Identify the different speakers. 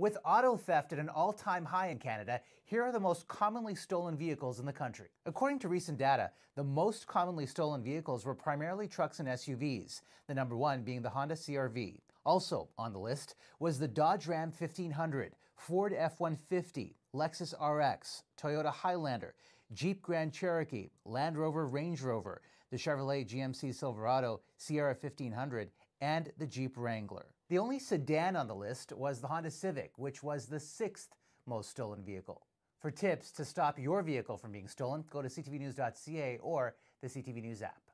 Speaker 1: With auto theft at an all time high in Canada, here are the most commonly stolen vehicles in the country. According to recent data, the most commonly stolen vehicles were primarily trucks and SUVs, the number one being the Honda CRV. Also on the list was the Dodge Ram 1500, Ford F 150, Lexus RX, Toyota Highlander, Jeep Grand Cherokee, Land Rover Range Rover, the Chevrolet GMC Silverado, Sierra 1500, and the Jeep Wrangler. The only sedan on the list was the Honda Civic, which was the sixth most stolen vehicle. For tips to stop your vehicle from being stolen, go to ctvnews.ca or the CTV News app.